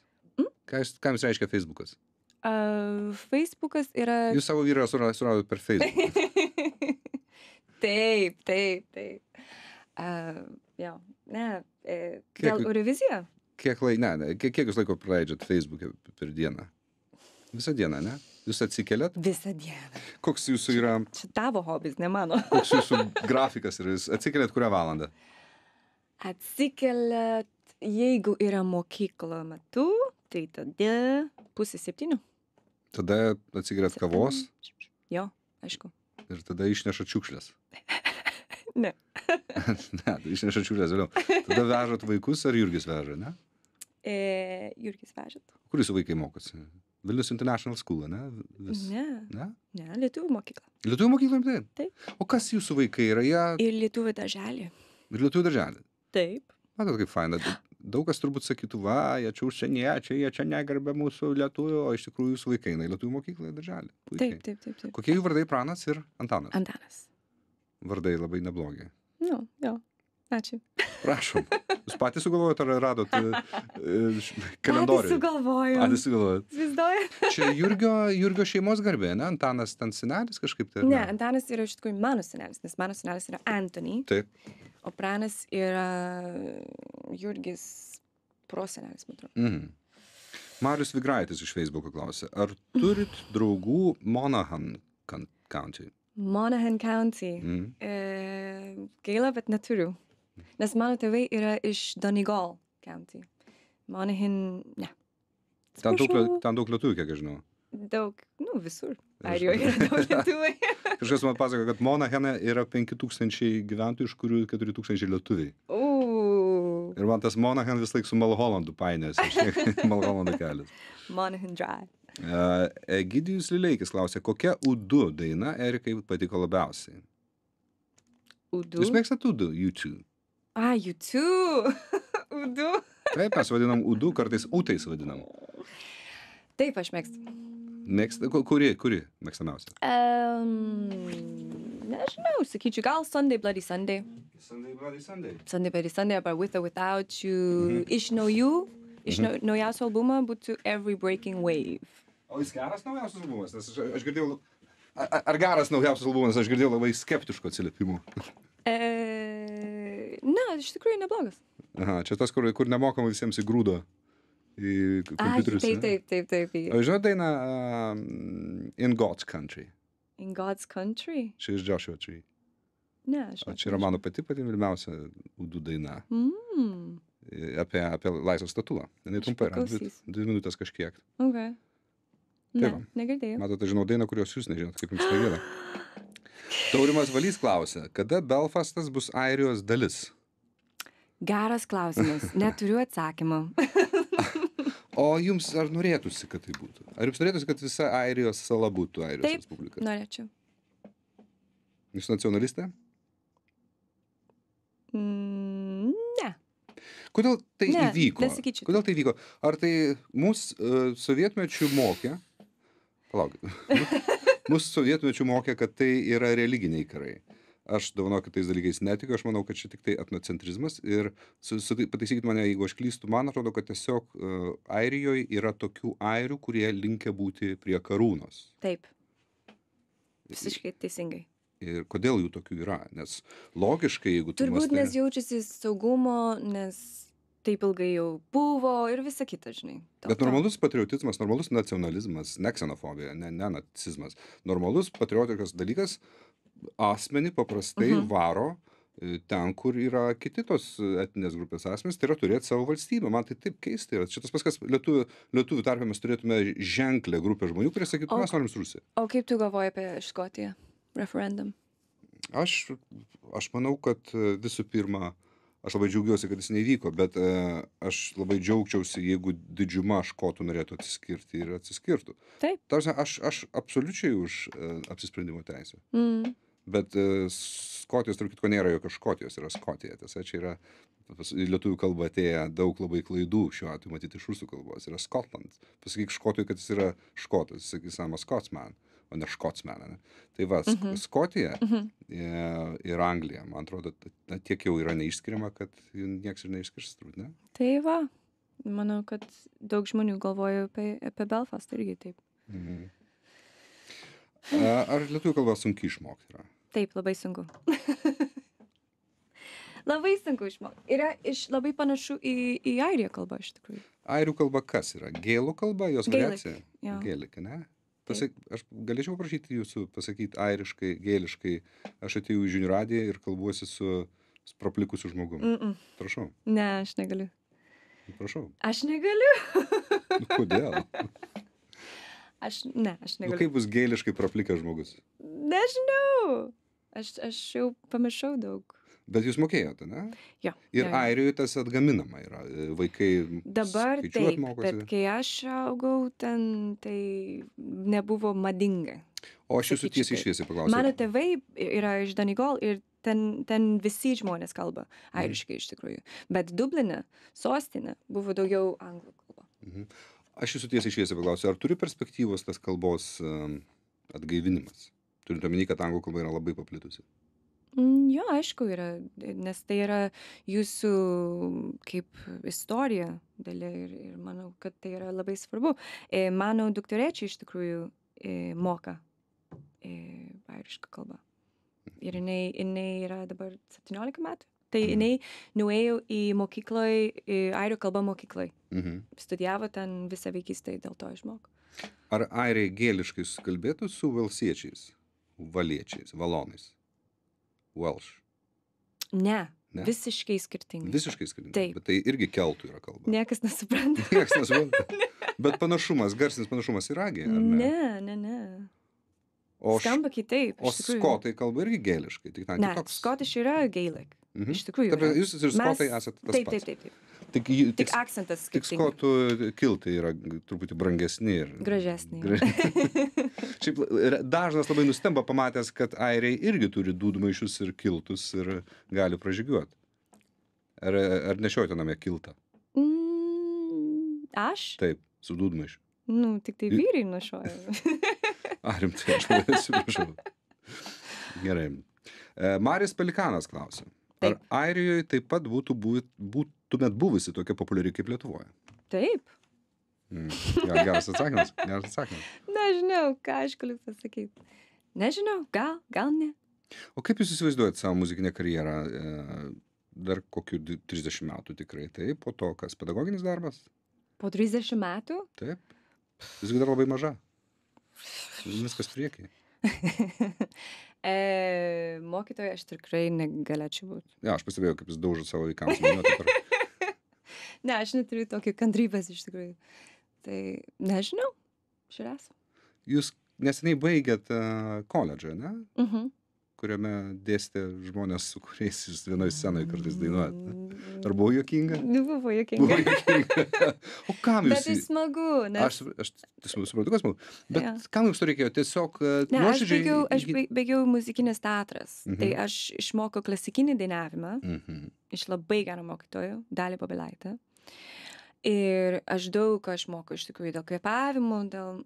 S2: Jis- Kam reiškia Facebookas?
S3: Uh, Facebookas yra.
S2: Jūs savo vyrą surado- suradot per Facebook.
S3: taip, taip, taip. Uh, jo, ne. E, gal Eurovizija?
S2: Kiek, lai, ne, ne, kiek, kiek jūs laiko praleidžiat Facebook'e per dieną? Visą dieną, ne? Jūs atsikeliat?
S3: Visą dieną.
S2: Koks jūsų yra,
S3: Čia tavo hobis, ne mano.
S2: koks jūsų grafikas ir jūs atsikeliat kurią valandą?
S3: Atsikeliat, jeigu yra mokyklo metu, tai tada pusė septynių.
S2: Tada atsigeriat kavos
S3: Jo, aišku.
S2: ir tada išnešat šiukšlės.
S3: Ne.
S2: ne, tai išnešat šiukšlės vėliau. Tada vežat vaikus ar Jurgis veža, ne?
S3: E, Jurgis vežat.
S2: Kur jūsų vaikai mokosi? Vilnius International School, ne? Vis.
S3: Ne,
S2: Ne?
S3: ne, lietuvių mokykla.
S2: Lietuvių mokyklom tai?
S3: Taip.
S2: O kas jūsų vaikai yra? Jie
S3: Ir lietuvių darželį.
S2: ir lietuvių darželį.
S3: Taip.
S2: Matot, kaip faina. Daug kas turbūt sakytų, va, jie čia užsieniečiai, jie čia negerbė mūsų lietuvių, o iš tikrųjų jūsų vaikai eina į lietuvių mokyklą, darželį. Puikiai.
S3: Taip, taip, taip. taip.
S2: Kokie jų vardai Pranas ir Antanas?
S3: Antanas.
S2: Vardai labai neblogi.
S3: Nu, jo. Ačiū.
S2: Prašom. Jūs patys sugalvojot ar radot e, e, kalendorių?
S3: sugalvojom.
S2: Patys sugalvojot.
S3: Įsivaizduoju.
S2: Čia Jurgio, Jurgio šeimos garbė, ne? Antanas ten senelis kažkaip tai. ar
S3: Ne, Antanas yra iš tikrųjų mano senelis, nes mano senelis yra Anthony,
S2: Taip.
S3: o Pranas yra Jurgis prosenelis, man atrodo.
S2: Mhm. Marius Vigraitis iš Facebook'o klausė, ar turit draugų Monaghan kan- County?
S3: Monaghan County.
S2: Mhm.
S3: E, gaila, bet neturiu. Nes mano tėvai yra iš Donegal County. Monaghan, ne.
S2: Ten daug, ten daug lietuvių, kiek aš žinau.
S3: Daug, nu, visur.
S2: Aš-
S3: Airijoje yra daug lietuvai.
S2: Kažkas man pasako, kad Monahane yra 5000 gyventojų, iš kurių 4000 lietuviai.
S3: Ooh,
S2: Ir man tas Monahan vis laik su Malholandu painės. Malholando kelias.
S3: Monaghan Drive.
S2: Uh, Egidijus Lileikis klausė, kokia U2 daina Erikai patiko labiausiai?
S3: Udu.
S2: Jūs mėgstate U2, U2.
S3: Ah, you too. Udu.
S2: Taip, mes vadinam U2, kartais Utais vadinam.
S3: Taip, aš mėgstu.
S2: Mėgsta, ku- kuri, kuri mėgstamiausia?
S3: Um, nežinau, sakyčiau, gal Sunday Bloody Sunday.
S2: Sunday Bloody Sunday.
S3: Sunday Bloody Sunday arba With or Without You.
S2: Mhm.
S3: Iš naujų, iš nau, naujausio albumo būtų Every Breaking Wave.
S2: O jis geras naujausias albumas, nes aš, aš girdėjau... Ar, ar geras naujausias albumas, aš girdėjau labai skeptiškų atsiliepimų.
S3: E, ne, iš tikrųjų neblogas.
S2: Aha, čia tas, kur, kur nemokamai visiems įgrūdo į k-
S3: Ai,
S2: kompiuterius.
S3: taip, taip, taip, taip.
S2: O žinot dainą um, In God's Country?
S3: In God's Country?
S2: Čia iš Joshua Tree.
S3: Ne, aš.
S2: O čia yra mano pati pati mylimiausia udų daina
S3: Mm,
S2: e, apie, apie laisvą statulą. Jis trumpai yra, dvi, dvi minutės kažkiek.
S3: ok. Ne,
S2: va.
S3: negirdėjau.
S2: Matote, žinau dainą, kurios jūs nežinot, kaip jums tai gėda. Taurimas Valys klausia, kada Belfastas bus Airijos dalis?
S3: Geras klausimas. Neturiu atsakymą.
S2: O jums ar norėtųsi, kad tai būtų? Ar jums norėtųsi, kad visa Airijos sala būtų Airijos
S3: Taip.
S2: Respublika?
S3: Norėčiau.
S2: Jūs nacionalistė?
S3: Mm, ne.
S2: Kodėl tai
S3: Ne,
S2: įvyko?
S3: nesakyčiau.
S2: Kodėl tai įvyko? Ar tai mus uh, sovietmečių mokė? Palaukit. mus sovietmečių mokė, kad tai yra religiniai karai. Aš dovanokit tais dalykais netikiu, aš manau, kad čia tik tai etnocentrizmas ir su, su, pataisykit mane, jeigu aš klystu, man atrodo, kad tiesiog uh, Airijoje yra tokių airių, kurie linkia būti prie karūnos.
S3: Taip. Visiškai teisingai.
S2: Ir kodėl jų tokių yra? Nes logiškai, jeigu tu
S3: Turbūt
S2: mąstai-
S3: nes jaučiasi saugumo, nes taip ilgai jau buvo ir visa kita, žinai. Dėl
S2: Bet normalus patriotizmas, normalus nacionalizmas, ne ksenofobija, ne, ne nacizmas. Normalus patriotikas dalykas asmenį paprastai
S3: Mhm.
S2: varo e, ten, kur yra kiti tos etinės grupės asmenys, tai yra turėti savo valstybę. Man tai taip keista yra. Šitas paskas lietuvių, lietuvių tarpe mes turėtume ženklę grupę žmonių, kurie sakytų, mes norim su Rusija.
S3: O kaip tu galvoji apie Škotiją? Referendum.
S2: Aš, aš manau, kad e, visų pirma, aš labai džiaugiuosi, kad jis nevyko, bet e, aš labai džiaugčiausi, jeigu didžiuma škotų norėtų atsiskirti ir atsiskirtų.
S3: Taip.
S2: Tarsi, aš, aš absoliučiai už e, apsisprendimo teisę.
S3: Mm.
S2: Bet e, Skotijos, tarp kitko, nėra jokios Škotijos, yra Skotija. Tiesa, čia yra į lietuvių kalbą atėję daug labai klaidų šiuo atveju matyt iš rusų kalbos yra Scotland. Pasakyk škotui, kad jis yra škotas, jis sakys, I'm a Scotsman, o ne Škotsman. Ne? Tai va, mhm. Skotija e, ir Anglija, man atrodo, na, tiek jau yra neišskiriama, kad niekas ir neišskirs, turbūt, ne?
S3: Tai va, manau, kad daug žmonių galvoja apie, apie Belfast irgi taip.
S2: Mhm. A, Ar lietuvių kalba sunkiai išmokti yra?
S3: Taip, labai sunku. labai sunku išmokti. Yra iš labai panašu į, į airiją kalbą iš tikrųjų.
S2: Airių kalba kas yra? Gėlų kalba, jos
S3: Gaelic,
S2: variacija?
S3: jo.
S2: Gėlik, ne? Pasak, aš galėčiau paprašyti jūsų pasakyti airiškai, gėliškai. Aš atėjau į žinių radiją ir kalbuosi su praplikusiu žmogumi.
S3: Mm -mm.
S2: Prašau,
S3: Ne, aš negaliu.
S2: prašau.
S3: Aš negaliu.
S2: Nu, kodėl?
S3: Aš, ne, aš
S2: Nu,
S3: negaliu.
S2: kaip bus gėliškai praplikęs žmogus?
S3: Nežinau. Aš, aš jau pamiršau daug.
S2: Bet jūs mokėjote, ne?
S3: Jo.
S2: Ir
S3: jo, jo.
S2: Airijoje tas atgaminama yra. e, Vaikai
S3: Dabar taip,
S2: mokosi.
S3: bet kai aš augau, ten tai nebuvo madinga.
S2: O aš jūsų tiesiai
S3: taip.
S2: šviesiai paklausiu.
S3: Mano tėvai yra iš Danigol ir ten, ten visi žmonės kalba airiškai iš tikrųjų. Bet Dublinė, sostinė, buvo daugiau anglų kalba.
S2: Mhm. Aš jūsų tiesiai šviesiai paklausiu, ar turi perspektyvos tas kalbos um, atgaivinimas? Turint omeny, kad anglų kalba yra labai paplitusi.
S3: Mm, Jo, aišku, yra, nes tai yra jūsų kaip istorija dalia ir, ir manau, kad tai yra labai svarbu. E, mano dukterėčiai iš tikrųjų e, moka e, airišką kalbą. Ir jinai, jinai yra dabar 17 metų. Tai
S2: Mhm.
S3: jinai nuėjo į mokyklą, į airių kalbą mokyklai.
S2: Mhm.
S3: Studijavo ten visą vaikystę, dėl to išmoko.
S2: Ar airiai gėliškai susikalbėtų su valsiečiais, valiečiais, valonais? Welsh.
S3: Ne,
S2: Ne?
S3: visiškai skirtingai.
S2: Visiškai skirtingai.
S3: Taip.
S2: Bet tai irgi keltų yra kalba.
S3: Niekas nesupranta.
S2: Niekas nesupranta. Bet panašumas, garsinis panašumas yra gė, ar ne?
S3: Ne, ne, ne.
S2: O, š-
S3: Skamba kitaip.
S2: o
S3: tikrųjų.
S2: skotai kalba irgi gėliškai. Tik ten
S3: Ne,
S2: kitoks.
S3: skotiš yra gaelic.
S2: Mhm.
S3: Iš tikrųjų.
S2: Ta prasme,
S3: yra.
S2: Jūs ir skotai
S3: Mes-
S2: esate tas
S3: Taip,
S2: pats.
S3: taip, taip. taip.
S2: Tik,
S3: Tik
S2: tik,
S3: akcentas
S2: tik
S3: skirtingas.
S2: skotų kiltai yra truputį brangesni. Ir,
S3: Gražesni.
S2: Gra... Šiaip dažnas labai nustemba pamatęs, kad airiai irgi turi dūdmaišius ir kiltus ir gali pražygiuoti. Ar, ar nešiojate namie kiltą?
S3: Mm, aš?
S2: Taip, su dūdmaišiu.
S3: Nu, tik tai vyrai nušoja.
S2: A, rimtai, aš labai atsiprašau. Gerai. E, Maris Pelikanas klausia. Ar
S3: Taip.
S2: Airijoje taip pat būtų buvit, būtumėt buvusi tokia populiari kaip Lietuvoje?
S3: Taip.
S2: Mm. Ja, geras atsakymas. Geras atsakymas.
S3: Nežinau, ką aš galiu pasakyti. Nežinau, gal, gal ne.
S2: O kaip jūs įsivaizduojat savo muzikinę karjerą? E, dar kokių di- 30 metų tikrai. Taip, po to kas? Pedagoginis darbas?
S3: Po 30 metų?
S2: Taip. Visgi dar labai maža. Viskas priekiai.
S3: e, mokytoja aš tikrai negalėčiau būti.
S2: Ja, aš pastebėjau, kaip jūs daužot savo vaikams.
S3: Ne, aš neturiu tokio kantrybės iš tikrųjų. Tai nežinau, širas.
S2: Jūs neseniai baigėt uh, koledžą, ne?
S3: Mhm.
S2: Kuriame dėstė žmonės, su kuriais jūs vienoje scenoje kartais dainuojat.
S3: Mm,
S2: Ar buvo juokinga?
S3: Nu, buvo
S2: Buvo
S3: juokinga.
S2: juokinga. o kam
S3: Bet
S2: jūs...
S3: tai smagu, nes...
S2: Aš, aš suprantu, kas man. Bet
S3: Jo.
S2: kam jums to reikėjo? Tiesiog uh,
S3: Ne, aš baigiau, aš baigiau muzikinis teatras.
S2: Mhm.
S3: Tai aš išmokau klasikinį dainavimą
S2: Mhm.
S3: iš labai gero mokytojo, Dalį Babilaitę. Ir aš daug ką išmokau iš tikrųjų dėl kvepavimo, dėl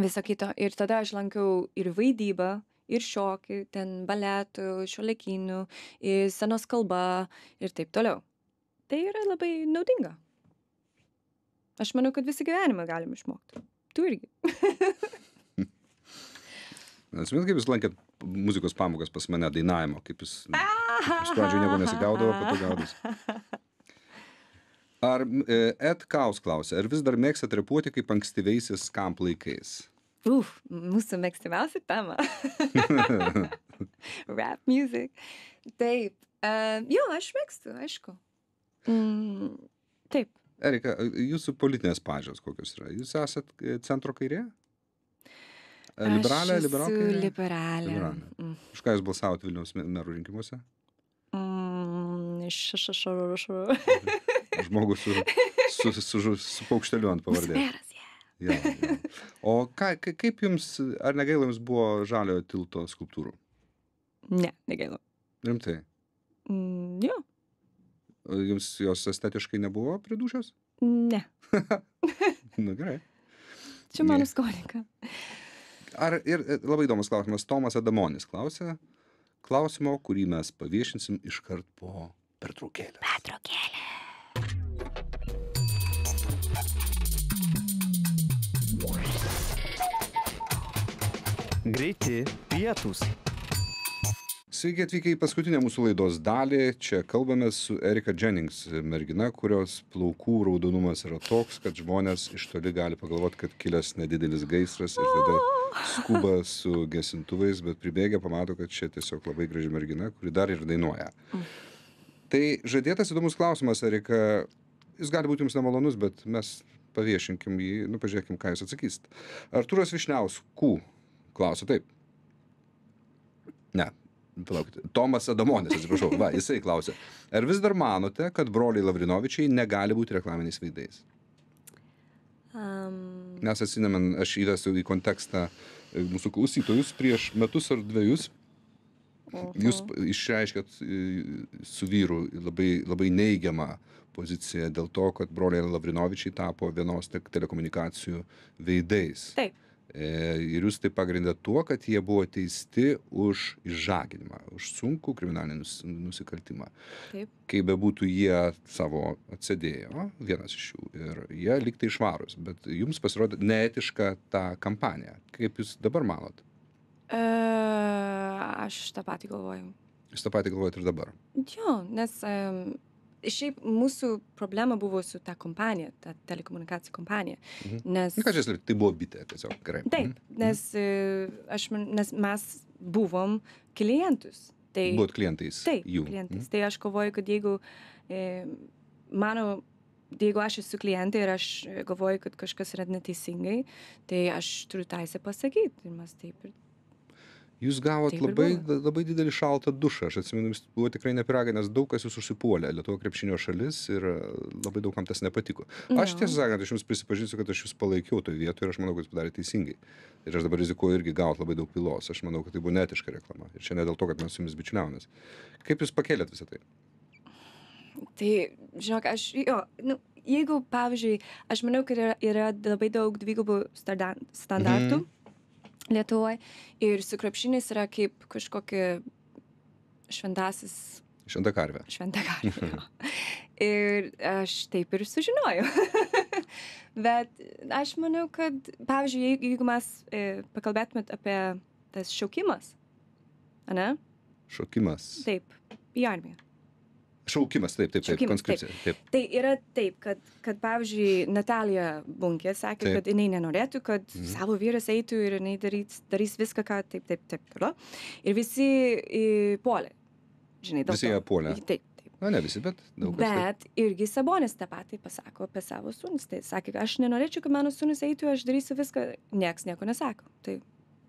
S3: viso kito. Ir tada aš lankiau ir vaidybą, ir šokį, ten baletų, šiuolaikinių, ir senos kalba ir taip toliau. Tai yra labai naudinga. Aš manau, kad visą gyvenimą galim išmokti. Tu irgi.
S2: Atsimint, kaip jūs lankėt muzikos pamokas pas mane dainavimo, kaip jūs iš pradžių nieko nesigaudavo, po to gaudus. Ar e, Ed Kaus klausia, ar vis dar mėgstat repuoti kaip ankstyvaisiais kamp laikais?
S3: Uf, mūsų mėgstamiausia tema. Rap music. Taip. Uh, jo, aš mėgstu, aišku. Mm, taip.
S2: Erika, jūsų politinės pažiūros kokios yra? Jūs esat e, centro kairė? E, Liberalė, liberalė?
S3: Liberalė.
S2: Liberalė.
S3: Mm.
S2: Už ką jūs balsavote Vilniaus me- merų rinkimuose?
S3: Mm, š- š- š-
S2: Žmogus su, su, su, su, su paukšteliu ant pavardės. Jo, jo. O ką, ka- kaip jums, ar negaila jums buvo žaliojo tilto skulptūrų?
S3: Ne, negaila.
S2: Rimtai.
S3: Mm, jo.
S2: Jums jos estetiškai nebuvo pridūšios?
S3: Ne,
S2: Na gerai.
S3: čia mano
S2: Ne.
S3: skonika.
S2: Ar ir labai įdomus klausimas. Tomas Adamonis klausė klausimo, kurį mes paviešinsim iškart po pertraukėlės.
S3: Petrokėlė.
S1: Greiti pietūs.
S2: Sveiki atvykę į paskutinę mūsų laidos dalį. Čia kalbame su Erika Jennings, mergina, kurios plaukų raudonumas yra toks, kad žmonės iš toli gali pagalvoti, kad kilęs nedidelis gaisras ir tada skuba su gesintuvais, bet pribėgę pamato, kad čia tiesiog labai graži mergina, kuri dar ir dainuoja. Tai žadėtas įdomus klausimas, Erika, jis gali būti jums nemalonus, bet mes paviešinkim jį, nu pažiūrėkim, ką jūs atsakysit. Arturas Višniauskų klausia taip. Ne, palaukite. Tomas Adamonis, atsiprašau, va, jisai klausė. Ar vis dar manote, kad broliai Lavrinovičiai negali būti reklaminiais veidais?
S3: Um,
S2: Mes atsinamėm, aš įvesiu į kontekstą e, mūsų klausytojus prieš metus ar dviejus. Jūs išreiškėt e, su vyru labai, labai neigiamą poziciją dėl to, kad broliai Lavrinovičiai tapo vienos te- telekomunikacijų veidais.
S3: taip,
S2: Ir jūs tai pagrindėt tuo, kad jie buvo teisti už išžaginimą, už sunkų kriminalinį nus- nusikaltimą.
S3: taip.
S2: Kaip bebūtų jie savo atsėdėjo, vienas iš jų, ir jie liktai išvarus, bet jums pasirodė neetiška ta kampanija. Kaip jūs dabar manot?
S3: Uh, aš tą patį galvoju.
S2: Jūs tą patį galvojate ir dabar.
S3: Jo, nes um, šiaip mūsų problema buvo su ta kompanija, ta telekomunikacijų kompanija.
S2: Mhm.
S3: Nes,
S2: Na, ką čia slėpti, tai buvo bitė tiesiog gerai.
S3: taip,
S2: Mhm.
S3: nes, e, aš, nes mes buvom klientus. Tai,
S2: Buvot klientais
S3: Taip,
S2: jų.
S3: klientais. Tai aš galvoju, kad jeigu e, mano, jeigu aš esu klientė ir aš galvoju, kad kažkas yra neteisingai, tai aš turiu teisę pasakyti. Ir mes taip ir.
S2: Jūs gavot labai, labai didelį šaltą dušą. Aš atsimenu, jūs buvo tikrai nepiraga, nes daug kas jūs užsipuolė. Lietuvo krepšinio šalis ir e, labai daug kam tas nepatiko. Aš tiesą sakant, aš jums prisipažinsiu, kad aš jūs palaikiau toje vietoje ir aš manau, kad jūs padarėte teisingai. Ir aš dabar rizikuoju irgi gauti labai daug pilos. Aš manau, kad tai buvo netiška reklama. Ir čia ne dėl to, kad mes su jumis bičiuliaunės. Kaip jūs pakėlėt visą tai?
S3: Tai, žinok, aš, jo, nu, jeigu, pavyzdžiui, aš manau, kad yra, yra labai daug dvigubų standartų
S2: Mhm.
S3: mhm. Lietuvoje ir su krepšinis yra kaip kažkokia šventasis
S2: Šventa karvė.
S3: šventa karvė. ir aš taip ir sužinojau. Bet aš manau, kad, pavyzdžiui, jeigu, mes e, pakalbėtumėt apie tas šaukimas, ne?
S2: Šokimas.
S3: Taip, į armiją.
S2: Šaukimas, taip, taip, taip.
S3: Šaukimas,
S2: Konskripcija. Taip.
S3: Tai yra taip, kad, kad pavyzdžiui, Natalija Bunkė sakė,
S2: Taip.
S3: taip. kad jinai nenorėtų, kad
S2: Mhm.
S3: savo vyras eitų ir jinai darys, darys viską, ką taip, taip, taip, toliau. Ir visi į, puolė. Žinai, dėl
S2: Visi jie puolė.
S3: Taip, taip.
S2: Na, ne visi, bet daug kas. taip.
S3: Bet irgi Sabonis tą patį pasako apie savo sūnus. Tai sakė, aš nenorėčiau, kad mano sūnus eitų, aš darysiu viską. Niekas nieko nesako. Tai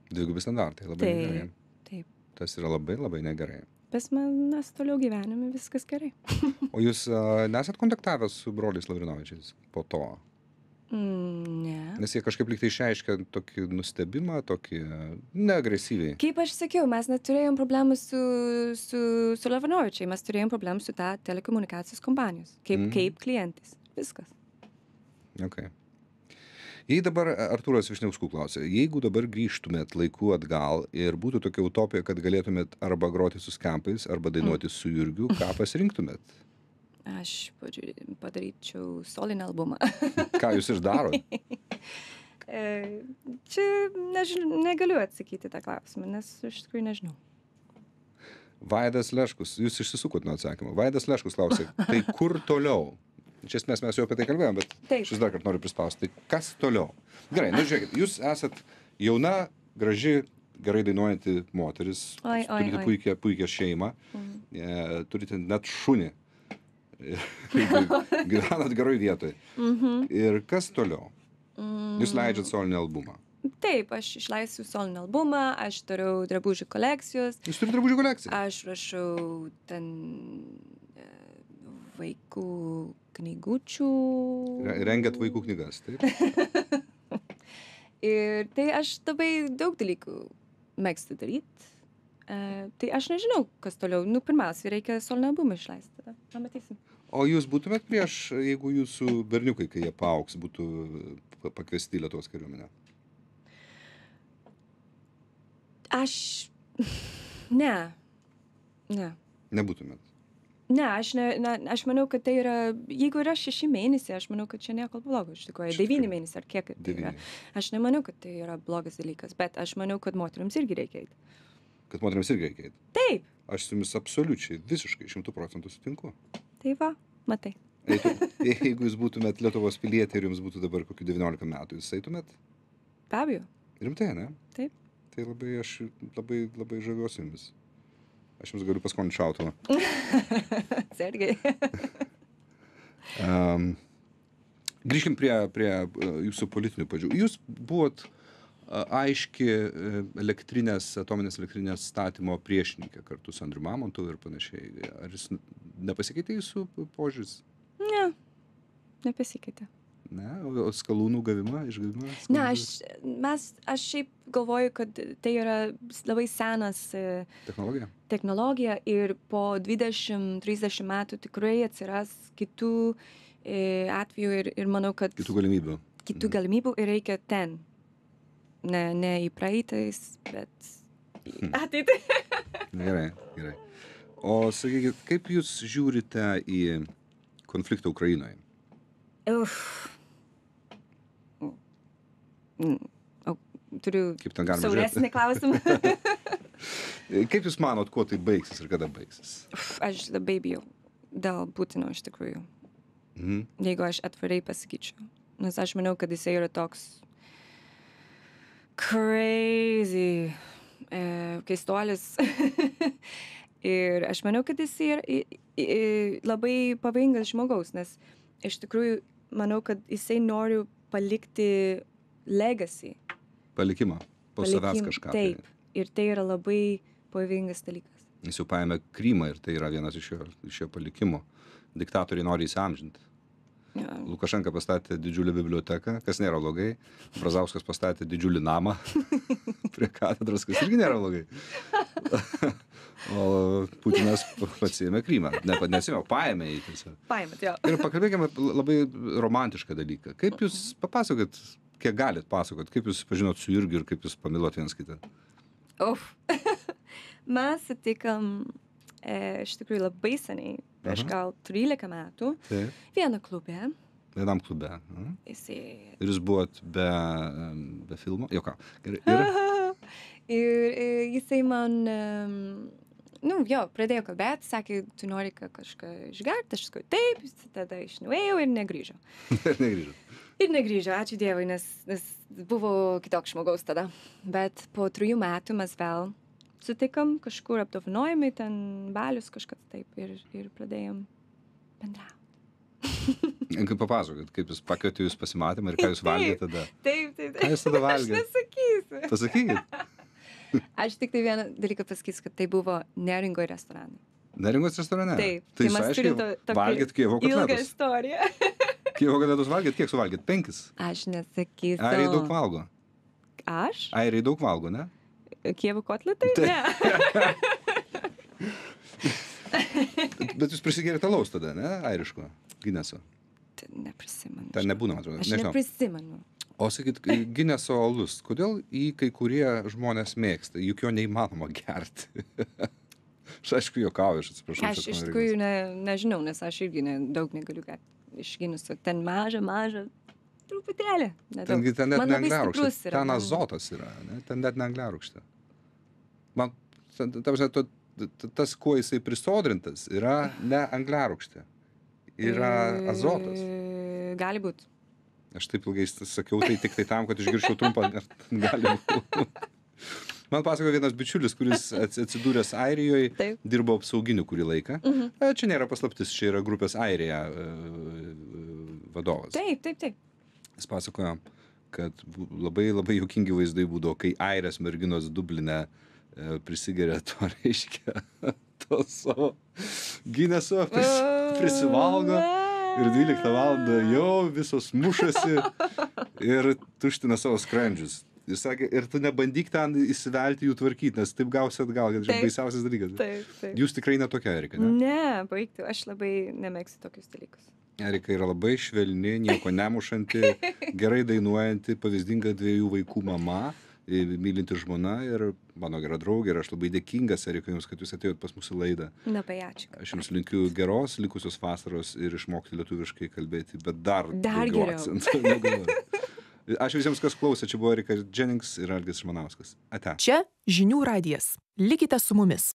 S2: Dvigubi standartai. Labai
S3: Taip.
S2: negerai.
S3: taip.
S2: Tas yra labai, labai negerai.
S3: Pas manęs toliau gyvenime viskas gerai.
S2: O jūs uh, nesat kontaktavęs su broliais Lavrinovičiais po to?
S3: Mm, ne.
S2: Nes jie kažkaip liktai išreiškia tokį nustebimą, tokį neagresyviai.
S3: Kaip aš sakiau, mes neturėjom problemų su, su, su Lavanovičiai, mes turėjom problemų su tą telekomunikacijos kompanijos, kaip, mm. kaip klientais. Viskas.
S2: Okay. Jei dabar Artūras Višniauskų klausė, jeigu dabar grįžtumėt laiku atgal ir būtų tokia utopija, kad galėtumėt arba groti su skampais, arba dainuoti su Jurgiu, ką pasirinktumėt?
S3: Aš padaryčiau solinį albumą.
S2: Ką jūs ir darote?
S3: Čia nežinau, negaliu atsakyti tą klausimą, nes iš tikrųjų nežinau.
S2: Vaidas Leškus, jūs išsisukot nuo atsakymo. Vaidas Leškus klausė, tai kur toliau? Iš esmės mes jau apie tai kalbėjome, bet
S3: Taip.
S2: aš vis dar kartą noriu prispausti. Tai kas toliau? Gerai, na žiūrėkit, jūs esat jauna, graži, gerai dainuojanti moteris,
S3: Oi, oi,
S2: turite puikią, puikią šeimą,
S3: Mhm.
S2: e, turite net šunį. Gyvenat geroj vietoj.
S3: Mhm.
S2: Ir kas toliau?
S3: Mm.
S2: Jūs leidžiat solinį albumą.
S3: Taip, aš išleisiu solinį albumą, aš darau drabužių kolekcijos,
S2: Jūs turite drabužių kolekciją.
S3: aš rašau ten e, vaikų knygučių.
S2: Re- Rengiat vaikų knygas, taip?
S3: Ir tai aš labai daug dalykų mėgstu daryti. E, tai aš nežinau, kas toliau. Nu, pirmiausia, reikia solinį albumą išleisti. Tada pamatysim.
S2: o jūs būtumėt prieš jeigu jūsų berniukai kai jie paaugs būtų pa- pakviesti lietuvos kariuomenę
S3: Aš. Ne. Ne.
S2: nebūtumėt
S3: Ne, aš, ne, ne, aš manau, kad tai yra, jeigu yra šeši mėnesiai, aš manau, kad čia nieko blogo iš tikrųjų. Devyni mėnesiai ar kiek tai yra. Aš nemanau, kad tai yra blogas dalykas, bet aš manau, kad moteriams irgi reikia eiti.
S2: kad moteriams irgi reikia eit
S3: Taip,
S2: aš su jumis absoliučiai visiškai šimtu procentų sutinku
S3: tai va, matai.
S2: Eitų, jeigu jūs būtumėt lietuvos pilietė ir jums būtų dabar kokių 19 metų jūs eitumėt
S3: Be abejo.
S2: rimtai ne
S3: Taip.
S2: tai labai aš labai labai žaviuosi jumis aš jums galiu paskolinti šautuvą
S3: Sergiai.
S2: Um, grįžkim prie, prie uh, jūsų politinių pažiūrų. Jūs buvot uh, aiški uh, elektrinės, atominės elektrinės statymo priešininkė kartu su Andriu Mamontu ir panašiai. Ar jis nepasikeitė jūsų požiūris?
S3: Ne, nepasikeitė.
S2: Ne, o skalūnų gavimą, išgavimą?
S3: Ne,
S2: skalūnų?
S3: aš, mes, aš šiaip galvoju, kad tai yra labai senas e,
S2: Technologija?
S3: technologija ir po 20-30 metų tikrai atsiras kitų e, atvejų ir, ir manau, kad
S2: Kitų galimybių.
S3: kitų
S2: Mhm.
S3: galimybių ir reikia ten. Ne, ne į praeitais, bet į
S2: Hmm.
S3: ateitį.
S2: Gerai, gerai. O sakykit, kaip jūs žiūrite į konfliktą Ukrainoje?
S3: Uf. Mm. Turiu sauresnį klausimą.
S2: Kaip jūs manot, kuo tai baigsis ir kada baigsis?
S3: Aš labai bijau dėl Putino iš tikrųjų.
S2: Mhm.
S3: jeigu aš atvirai pasakyčiau. Nes aš manau, kad jisai yra toks crazy e, keistuolis. ir aš manau, kad jis yra i, i, labai pavojingas žmogaus, nes iš tikrųjų manau, kad jisai nori palikti legacy.
S2: Palikimą. Po savęs
S3: Palikim-
S2: kažką.
S3: Taip. Ir tai yra labai pavojingas dalykas.
S2: Jis jau paėmė Krymą ir tai yra vienas iš jo, iš jo palikimų. Diktatoriai nori įsiamžinti.
S3: Ja.
S2: Lukašenka pastatė didžiulę biblioteką, kas nėra blogai. Brazauskas pastatė didžiulį namą prie katedros, kas irgi nėra blogai. o Putinas pasiėmė Krymą. Ne, nesėmė, paėmė jį tiesiog.
S3: Paėmėt jo.
S2: Ir pakalbėkime labai romantišką dalyką. Kaip jūs papasakot, kiek galit pasakot, kaip jūs pažinot su Jurgiu ir kaip jūs pamilot vienas kitą?
S3: Uf. Mes sutikom e, iš tikrųjų labai seniai, prieš gal 13 metų,
S2: Taip.
S3: vieną klubę.
S2: Vienam klube. Mhm.
S3: Jisai.
S2: Ir jūs buvot be, be filmo? Jo ką. Ir, ir
S3: ir e, jisai man, em, nu jo, pradėjo kalbėti, sakė, tu nori ka- kažką išgerti, aš sakau, taip, tada išnuėjau ir negrįžau.
S2: negrįžo.
S3: Ir negrįžo, ačiū Dievui, nes, nes buvo kitoks žmogaus tada. Bet po trijų metų mes vėl sutikom kažkur apdovanojimai, ten balius kažkas taip ir, ir pradėjom bendrauti.
S2: Kaip papasakot, kaip jūs pakvietė jūs pasimatymą ir ką jūs
S3: Taip.
S2: valgėte tada?
S3: Taip, taip,
S2: Ką jūs tada
S3: Aš
S2: valgėt?
S3: nesakysiu.
S2: Pasakykit.
S3: Aš tik tai vieną dalyką pasakysiu, kad tai buvo neringoje restoranai.
S2: Neringos restorane?
S3: Taip,
S2: Tai
S3: tai mes
S2: aiškiai,
S3: turim to-
S2: valgėt Kievo
S3: Ilgą istoriją.
S2: Kotletus valgėt? Kiek suvalgėt? Penkis.
S3: Aš nesakysiu.
S2: Airiai daug valgo.
S3: Aš?
S2: Airiai daug valgo, ne?
S3: Kievo kotletai?
S2: Taip.
S3: Ne.
S2: Bet jūs prisigėrėte laus tada, ne? Airiško. Gineso.
S3: Neprisimenu.
S2: Ten nebūna, man atrodo.
S3: Aš
S2: Nežinau.
S3: neprisimenu.
S2: O sakyt, Gineso alus, kodėl jį kai kurie žmonės mėgsta, juk jo neįmanoma gerti. aš aišku, juokauju, aš atsiprašau.
S3: Aš iš tikrųjų ne, nežinau, nes aš irgi ne, daug negaliu gerti iš ginuso. Ten maža, maža, truputėlį.
S2: Tengi ten net
S3: stiprus yra,
S2: Ten azotas yra, ne? ten net neangliarūkštė. Man, ta prasme, to- ta- tas, kuo jisai prisodrintas, yra ne angliarūkštė. Yra azotas.
S3: E, Gali būti.
S2: Aš taip ilgai sakiau tai tik tai tam, kad išgirščiau trumpą gali būt. Man pasakojo vienas bičiulis, kuris ats- atsidūręs Airijoje,
S3: Taip.
S2: dirbo apsauginiu kurį laiką.
S3: Mhm.
S2: E, Čia nėra paslaptis, čia yra grupės Airija e, e, vadovas.
S3: Taip, taip, taip.
S2: Jis pasakojo, kad labai labai juokingi vaizdai būdavo, kai airės merginos Dubline e, prisigeria to, reiškia, to savo gineso, pris, prisivalgo ir 12 val. jau visos mušasi ir tuština savo skrandžius. Ir sakė ir tu nebandyk ten įsivelti jų tvarkyt nes taip gausi atgal kad čia baisiausias dalykas
S3: Taip, taip.
S2: jūs tikrai ne tokia erika ne
S3: Ne, baigti, aš labai nemėgstu tokius dalykus.
S2: erika yra labai švelni nieko nemušanti gerai dainuojanti pavyzdinga dviejų vaikų mama mylinti žmona ir mano gera draugė ir aš labai dėkingas erika jums kad jūs atėjot pas mūsų laidą
S3: Labai ačiū.
S2: aš jums linkiu geros likusios vasaros ir išmokti lietuviškai kalbėti bet dar
S3: Dar geriau.
S2: akcentų. ačiū visiems kas klausė čia buvo erika dženings ir algis ramanauskas ate
S4: Čia žinių radijas. Likite su mumis.